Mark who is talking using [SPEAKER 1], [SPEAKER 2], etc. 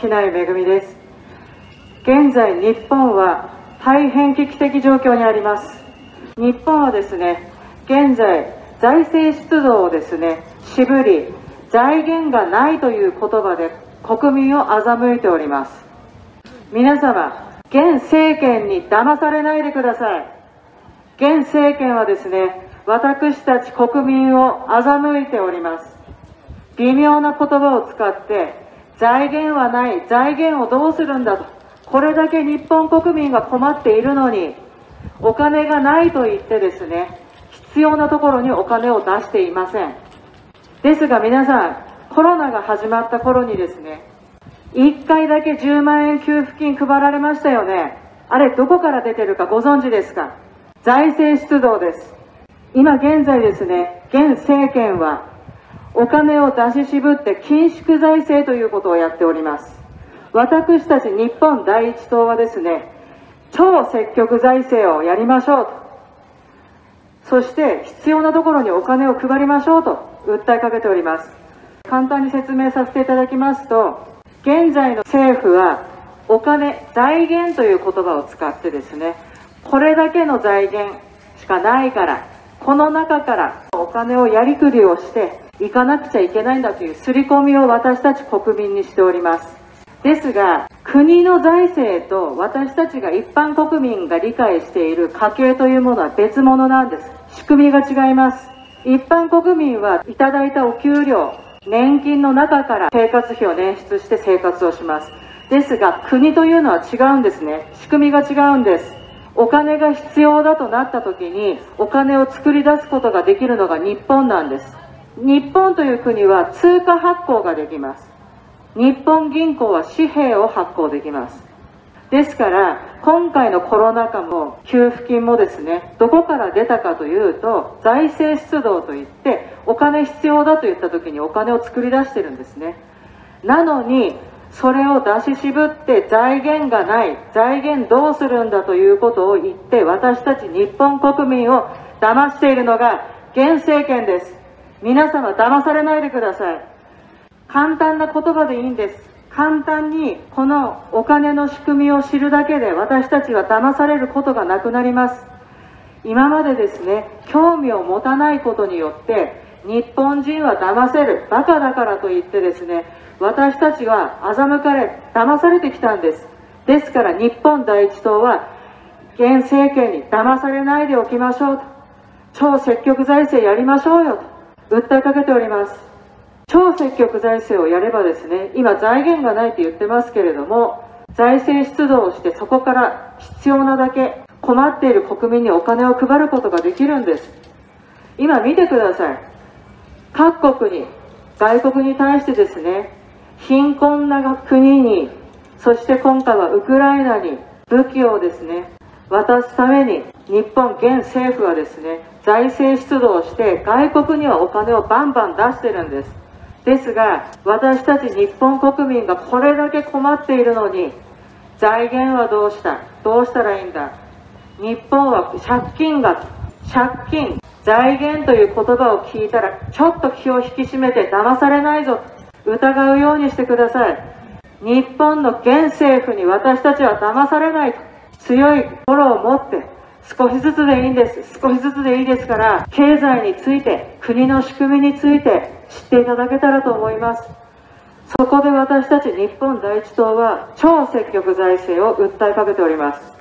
[SPEAKER 1] 木内恵です。現在日本は大変危機的状況にあります。日本はですね現在財政出動をですね渋り財源がないという言葉で国民を欺いております。皆様現政権に騙されないでください。現政権はですね私たち国民を欺いております。微妙な言葉を使って財源はない財源をどうするんだと。これだけ日本国民が困っているのにお金がないと言ってですね必要なところにお金を出していません。ですが皆さんコロナが始まった頃にですね1回だけ10万円給付金配られましたよね。あれどこから出てるかご存知ですか？財政出動です。今現在ですね現政権はお金を出し渋って緊縮財政ということをやっております。私たち日本第一党はですね超積極財政をやりましょうと。そして必要なところにお金を配りましょうと訴えかけております。簡単に説明させていただきますと現在の政府はお金財源という言葉を使ってですねこれだけの財源しかないからこの中からお金をやりくりをしていかなくちゃいけないんだという刷り込みを私たち国民にしております。ですが国の財政と私たちが一般国民が理解している家計というものは別物なんです。仕組みが違います。一般国民はいただいたお給料年金の中から生活費を捻出して生活をします。ですが国というのは違うんですね。仕組みが違うんです。お金が必要だとなった時にお金を作り出すことができるのが日本なんです。日本という国は通貨発行ができます。日本銀行は紙幣を発行できます。ですから今回のコロナ禍も給付金もですねどこから出たかというと財政出動といってお金必要だと言った時にお金を作り出してるんですね。なのにそれを出し渋って財源がない財源どうするんだということを言って私たち日本国民を騙しているのが現政権です。皆様騙されないでください。簡単な言葉でいいんです。簡単にこのお金の仕組みを知るだけで私たちは騙されることがなくなります。今までですね興味を持たないことによって日本人は騙せるバカだからと言ってですね私たちは欺かれ騙されてきたんです。ですから日本第一党は現政権に騙されないでおきましょうと。超積極財政やりましょうよと訴えかけております。超積極財政をやればですね今財源がないと言ってますけれども財政出動をしてそこから必要なだけ困っている国民にお金を配ることができるんです。今見てください。各国に外国に対してですね貧困な国にそして今回はウクライナに武器をですね渡すために日本現政府はですね財政出動して外国にはお金をバンバン出してるんです。ですが私たち日本国民がこれだけ困っているのに財源はどうした？どうしたらいいんだ？日本は借金が借金財源という言葉を聞いたらちょっと気を引き締めて騙されないぞ。疑うようにしてください。日本の現政府に私たちは騙されないと強い心を持って少しずつでいいんです。少しずつでいいですから経済について国の仕組みについて知っていただけたらと思います。そこで私たち日本第一党は超積極財政を訴えかけております。